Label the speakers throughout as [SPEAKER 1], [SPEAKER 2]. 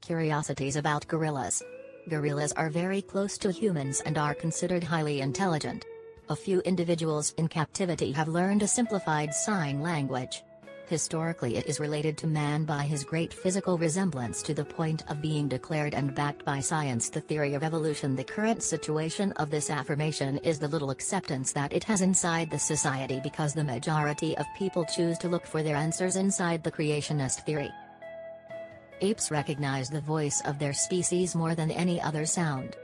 [SPEAKER 1] Curiosities about gorillas. Gorillas are very close to humans and are considered highly intelligent. A few individuals in captivity have learned a simplified sign language. Historically it is related to man by his great physical resemblance to the point of being declared and backed by science the theory of evolution The current situation of this affirmation is the little acceptance that it has inside the society because the majority of people choose to look for their answers inside the creationist theory. Apes recognize the voice of their species more than any other sound.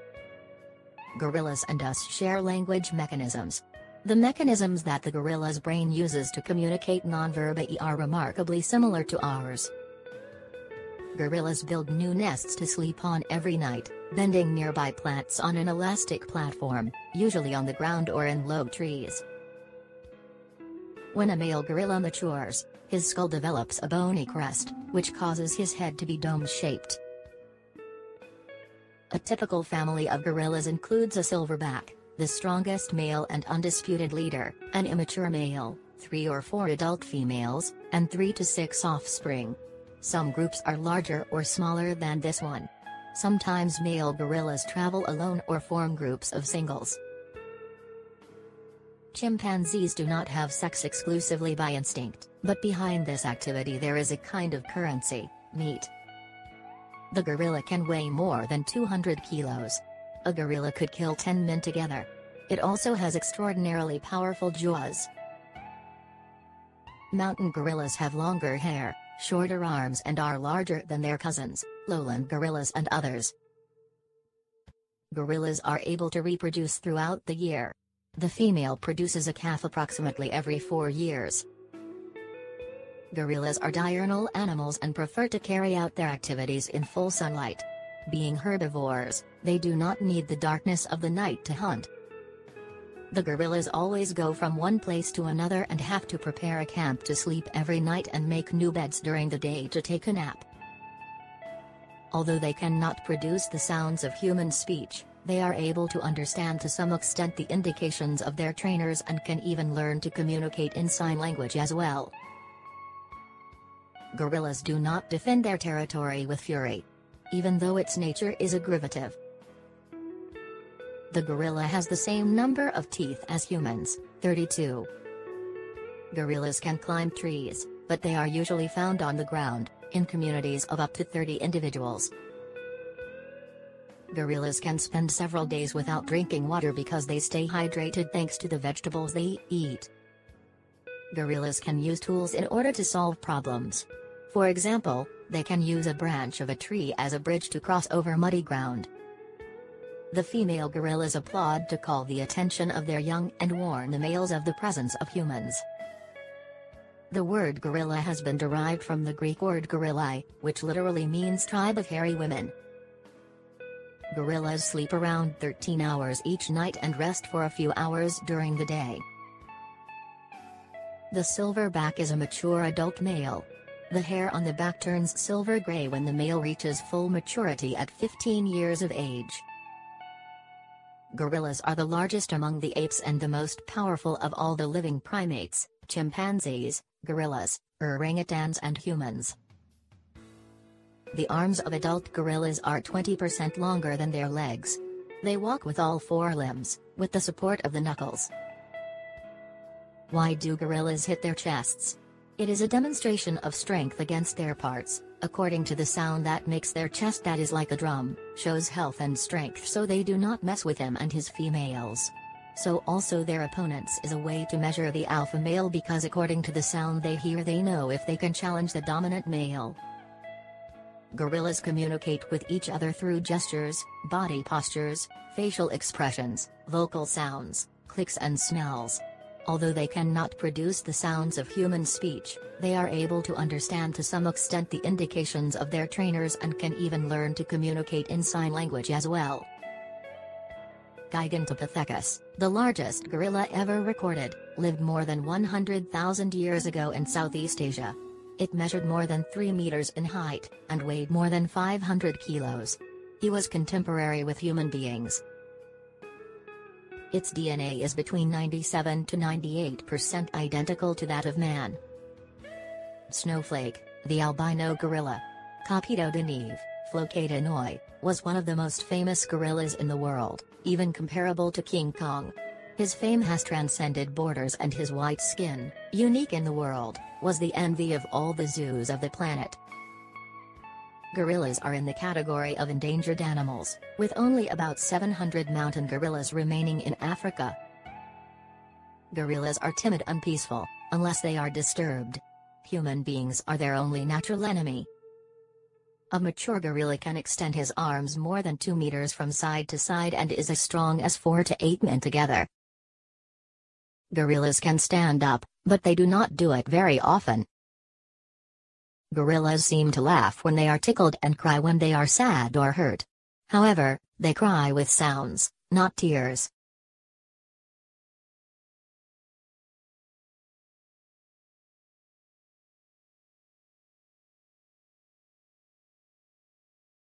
[SPEAKER 1] Gorillas and us share language mechanisms, the mechanisms that the gorilla's brain uses to communicate nonverbally are remarkably similar to ours. Gorillas build new nests to sleep on every night, bending nearby plants on an elastic platform, usually on the ground or in low trees. When a male gorilla matures, his skull develops a bony crest, which causes his head to be dome-shaped. A typical family of gorillas includes a silverback, the strongest male and undisputed leader, an immature male, three or four adult females, and three to six offspring. Some groups are larger or smaller than this one. Sometimes male gorillas travel alone or form groups of singles. Chimpanzees do not have sex exclusively by instinct, but behind this activity there is a kind of currency, meat. The gorilla can weigh more than 200 kilos, a gorilla could kill 10 men together. It also has extraordinarily powerful jaws. Mountain gorillas have longer hair, shorter arms and are larger than their cousins, lowland gorillas and others. Gorillas are able to reproduce throughout the year. The female produces a calf approximately every four years. Gorillas are diurnal animals and prefer to carry out their activities in full sunlight. Being herbivores, they do not need the darkness of the night to hunt. The gorillas always go from one place to another and have to prepare a camp to sleep every night and make new beds during the day to take a nap. Although they cannot produce the sounds of human speech, they are able to understand to some extent the indications of their trainers and can even learn to communicate in sign language as well. Gorillas do not defend their territory with fury, even though its nature is aggravative. The gorilla has the same number of teeth as humans, 32. Gorillas can climb trees, but they are usually found on the ground, in communities of up to 30 individuals. Gorillas can spend several days without drinking water because they stay hydrated thanks to the vegetables they eat. Gorillas can use tools in order to solve problems. For example, they can use a branch of a tree as a bridge to cross over muddy ground. The female gorillas applaud to call the attention of their young and warn the males of the presence of humans. The word gorilla has been derived from the Greek word gorillae, which literally means tribe of hairy women. Gorillas sleep around 13 hours each night and rest for a few hours during the day. The silverback is a mature adult male, the hair on the back turns silver gray when the male reaches full maturity at 15 years of age. Gorillas are the largest among the apes and the most powerful of all the living primates, chimpanzees, gorillas, orangutans and humans. The arms of adult gorillas are 20% longer than their legs. They walk with all four limbs, with the support of the knuckles. Why do gorillas hit their chests? It is a demonstration of strength against their parts, according to the sound that makes their chest that is like a drum, shows health and strength so they do not mess with him and his females. So also their opponents is a way to measure the alpha male because according to the sound they hear they know if they can challenge the dominant male. Gorillas communicate with each other through gestures, body postures, facial expressions, vocal sounds, clicks and smells. Although they cannot produce the sounds of human speech, they are able to understand to some extent the indications of their trainers and can even learn to communicate in sign language as well. Gigantopithecus, the largest gorilla ever recorded, lived more than 100,000 years ago in Southeast Asia. It measured more than 3 meters in height, and weighed more than 500 kilos. He was contemporary with human beings, its DNA is between 97 to 98% identical to that of man. Snowflake, the albino gorilla. Copito de Nieve, Flocata Noi, was one of the most famous gorillas in the world, even comparable to King Kong. His fame has transcended borders and his white skin, unique in the world, was the envy of all the zoos of the planet. Gorillas are in the category of endangered animals, with only about 700 mountain gorillas remaining in Africa. Gorillas are timid and peaceful, unless they are disturbed. Human beings are their only natural enemy. A mature gorilla can extend his arms more than 2 meters from side to side and is as strong as 4 to 8 men together. Gorillas can stand up, but they do not do it very often. Gorillas seem to laugh when they are tickled and cry when they are sad or hurt. However, they cry with sounds, not tears.